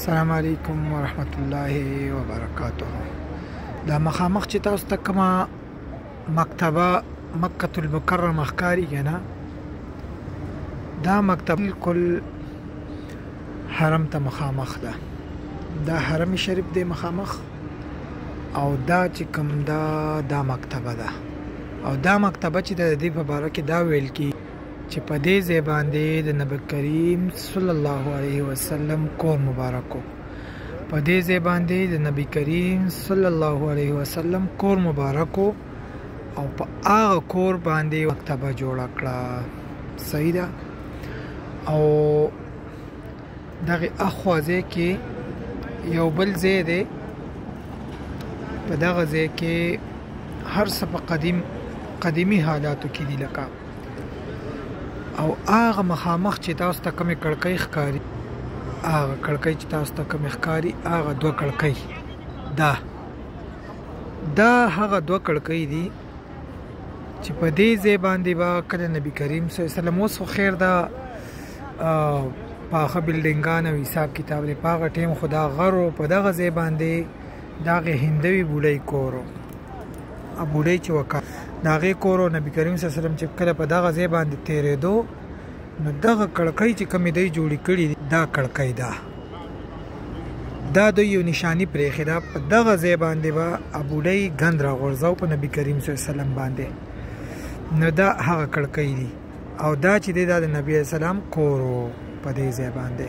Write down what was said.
السلام علیکم ورحمت الله وبرکاته دا مخامخ چې تاسو ته کومه مکتبه مکه المکرمه ښکاری کنه دا مکتب بالکل حرم ته مخامخ ده دا حرم شریف دی مخامخ او دا چې کوم دا دا مکتبه ده او دا مکتبه چې د دې په اړه کې دا ویل کی چې په دې ځای باندې د نبی کریم صلی الله علیه وسلم کور مبارک وو په دې ځای باندې د نبی کریم صلی الله علیه وسلم کور مبارک وو او په هغه کور باندې مکتبه جوړ کړه صحیح ده او دغه اخوازه کې یو بل ځای دی په دغه ځای کې هر څه په قدیم قدیمی حالاتو کې دي لکه او هغه مخامخ چې تاسو ته کومې کړکۍ ښکاري هغه کړکۍ چې تاسو ته کومې ښکاري هغه دوه کړکۍ دا دا هغه دوه کړکۍ دي چې په دې ځای باندې با کله نبی کریم صلی الله علیه وسلم اوس خیر دا پاخه بلډینګان او حساب کتاب لري پاغه ټیم خدا غرو په دغه ځای باندې دا غي هندوي بوډۍ کورو ا بوډۍ چې وکړه دا غي کورو نبی کریم صلی الله علیه وسلم چې کله په دغه ځای باندې تیرې دو نو دغه کړکۍ چې کمی دی جوړی کړي دا کړکۍ ده دا د یو نشانی پرېخې دا په دغه ځای باندې به ابوډۍ غند را غورځاو په نبی کریم صلی الله علیه وسلم باندې نو دا هغه کړکۍ دي او دا چې د نبی اسلام کورو په دې ځای باندې